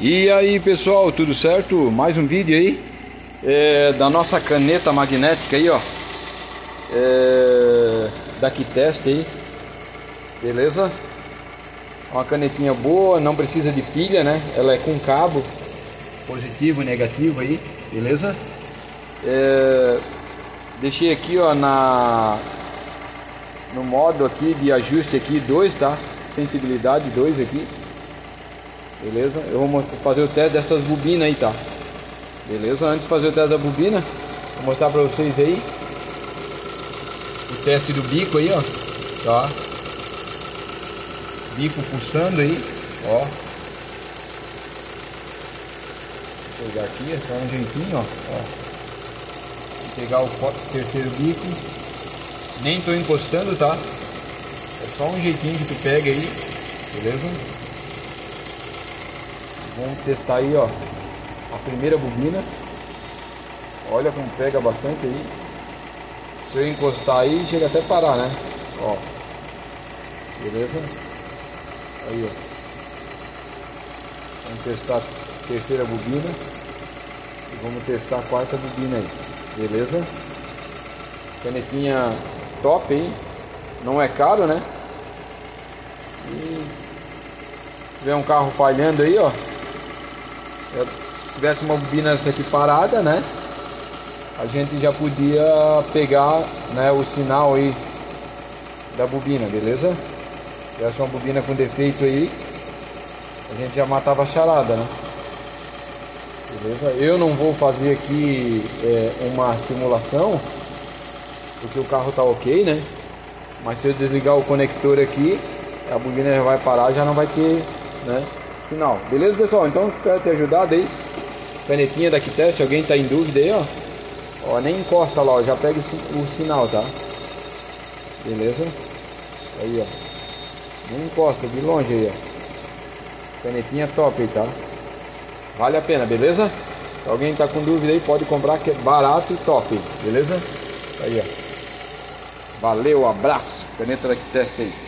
E aí pessoal, tudo certo? Mais um vídeo aí é, da nossa caneta magnética aí, ó. É, da Kitest aí, beleza? Uma canetinha boa, não precisa de pilha, né? Ela é com cabo positivo negativo aí, beleza? É, deixei aqui, ó, na no modo aqui de ajuste aqui 2, tá? Sensibilidade 2 aqui Beleza? Eu vou fazer o teste dessas bobinas aí, tá? Beleza? Antes de fazer o teste da bobina, vou mostrar pra vocês aí o teste do bico aí, ó. Tá? Bico pulsando aí, ó. Vou pegar aqui, é só um jeitinho, ó. ó. Vou pegar o terceiro bico. Nem tô encostando, tá? É só um jeitinho que tu pega aí, beleza? Vamos testar aí, ó, a primeira bobina. Olha como pega bastante aí. Se eu encostar aí, chega até parar, né? Ó. Beleza? Aí, ó. Vamos testar a terceira bobina. E vamos testar a quarta bobina aí. Beleza? Canetinha top aí. Não é caro, né? E se tiver um carro falhando aí, ó se tivesse uma bobina essa aqui parada, né? A gente já podia pegar né, o sinal aí da bobina, beleza? Se tivesse uma bobina com defeito aí, a gente já matava a charada, né? Beleza? Eu não vou fazer aqui é, uma simulação, porque o carro tá ok, né? Mas se eu desligar o conector aqui, a bobina já vai parar, já não vai ter, né? Sinal. Beleza, pessoal? Então espero ter ajudado aí. Canetinha da Kitest, se alguém tá em dúvida aí, ó. Ó, nem encosta lá, ó. Já pega o sinal, tá? Beleza? Aí, ó. Nem encosta, de longe aí, ó. Canetinha top aí, tá? Vale a pena, beleza? Se alguém tá com dúvida aí, pode comprar que é barato e top, beleza? Aí, ó. Valeu, abraço. Caneta da Kitest aí.